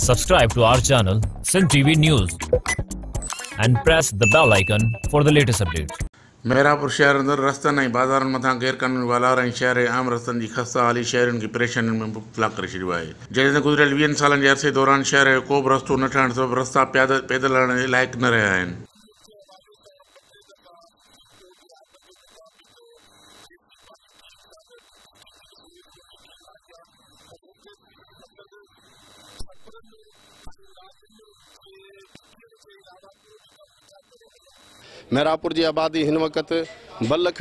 Subscribe to our channel, Sin TV News, and press the bell icon for the latest updates. Mehrabpur शहर अंदर रस्तनि नहीं बाज़ार मथा गैर क़ानूनी वाला रही शहर आम रस्तन की ख़स्ता हाली शहर की परेशानी में मुब्तला करे छॾियो आहे जॾहिं त गुज़िरियल वीहनि जे अरसे दौरान शहर जो को बि रस्तो न ठहण सबबि रस्ता पैदल पैदल हलण जे न रहिया आहिनि मेहरापुर जी आबादी हिन वक़्तु ॿ लख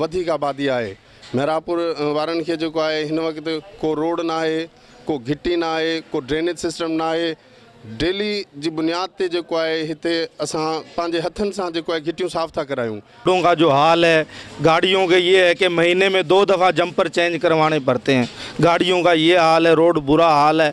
वधीक आबादी आहे। मेहरापुर अ, वारनि खे जेको आहे हिन वक़्तु को रोड न आहे को घिटी न आहे को ड्रेनेज सिस्टम न आहे। डेली जी बुनियाद ते जेको आहे हिते असां पंहिंजे हथनि सां जेको साफ़ था करायूं। रोडों का जो हाल है गाड़ियों के ये है कि महीने में दो दफ़ा जंपर चेंज करवाने पड़ते हैं। गाड़ियों का ये हाल है रोड बुरा हाल है।